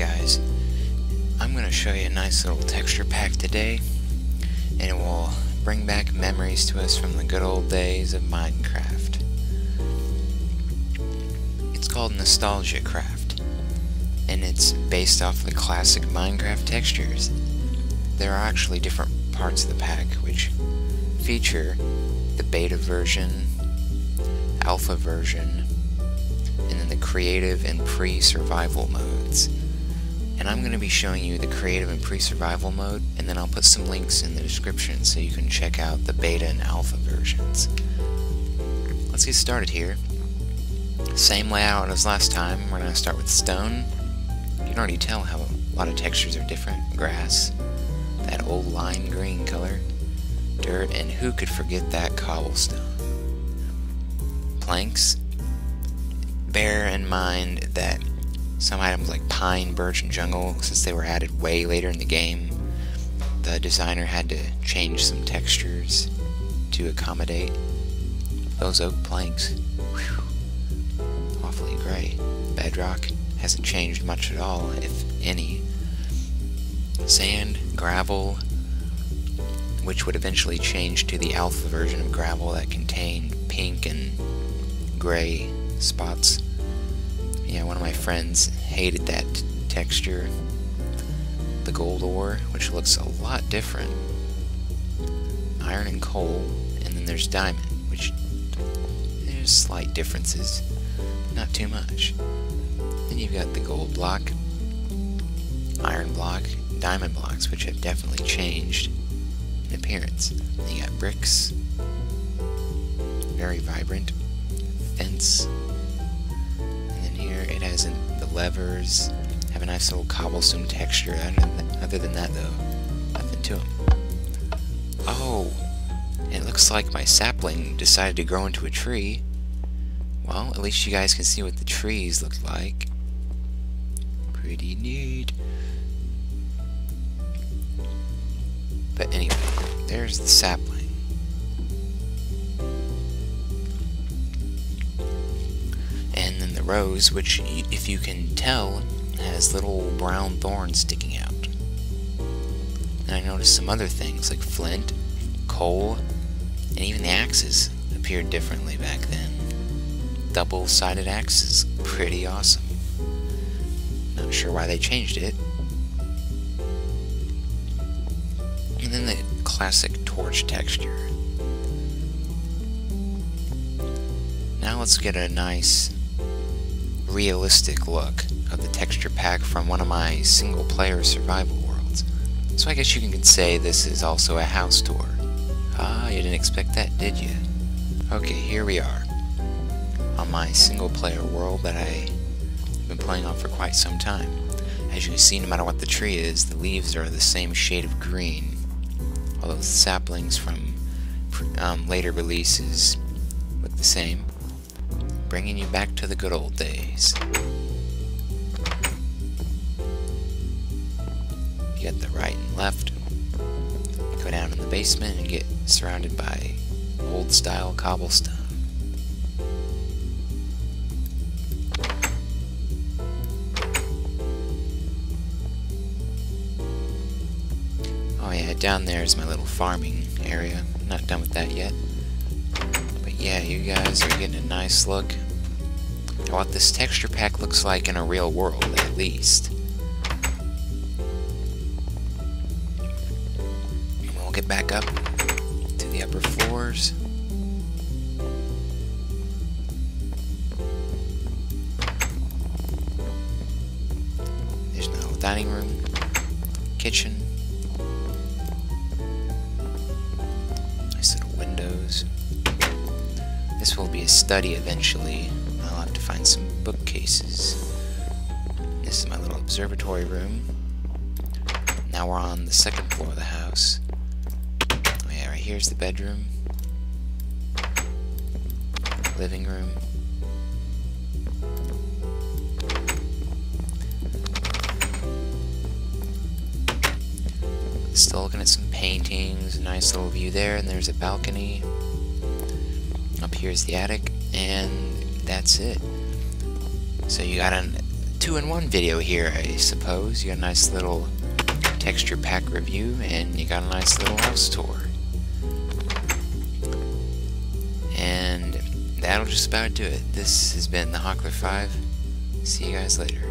guys, I'm going to show you a nice little texture pack today, and it will bring back memories to us from the good old days of Minecraft. It's called NostalgiaCraft, and it's based off the classic Minecraft textures. There are actually different parts of the pack which feature the beta version, alpha version, and then the creative and pre-survival modes. And I'm going to be showing you the creative and pre-survival mode, and then I'll put some links in the description so you can check out the beta and alpha versions. Let's get started here. Same layout as last time, we're going to start with stone. You can already tell how a lot of textures are different. Grass, that old lime green color, dirt, and who could forget that cobblestone? Planks, bear in mind that some items like pine, birch, and jungle, since they were added way later in the game, the designer had to change some textures to accommodate those oak planks. Whew, awfully gray. Bedrock hasn't changed much at all, if any. Sand, gravel, which would eventually change to the alpha version of gravel that contained pink and gray spots. Yeah, one of my friends hated that texture. The gold ore, which looks a lot different. Iron and coal, and then there's diamond, which there's slight differences. Not too much. Then you've got the gold block, iron block, diamond blocks, which have definitely changed in appearance. Then you got bricks, very vibrant, fence, here it has an, the levers, have a nice little cobblestone texture. Other than, other than that, though, nothing to them. Oh, it looks like my sapling decided to grow into a tree. Well, at least you guys can see what the trees look like. Pretty neat. But anyway, there's the sapling. And then the rose, which, if you can tell, has little brown thorns sticking out. And I noticed some other things, like flint, coal, and even the axes appeared differently back then. Double-sided axes, pretty awesome. Not sure why they changed it. And then the classic torch texture. Now let's get a nice realistic look of the texture pack from one of my single-player survival worlds. So I guess you can say this is also a house tour. Ah, you didn't expect that, did you? Okay, here we are. On my single-player world that I've been playing on for quite some time. As you can see, no matter what the tree is, the leaves are the same shade of green. Although the saplings from um, later releases look the same. Bringing you back to the good old days. You get the right and left. Go down in the basement and get surrounded by old style cobblestone. Oh yeah, down there is my little farming area. I'm not done with that yet. Yeah, you guys are getting a nice look at what this texture pack looks like in a real world, at least. And we'll get back up to the upper floors. There's my little dining room, kitchen, Nice little windows. This will be a study eventually. I'll have to find some bookcases. This is my little observatory room. Now we're on the second floor of the house. Oh yeah, right here's the bedroom. Living room. Still looking at some paintings, nice little view there, and there's a balcony. Up here's the attic, and that's it. So you got a two-in-one video here, I suppose. You got a nice little texture pack review, and you got a nice little house tour. And that'll just about do it. This has been the Hockler 5. See you guys later.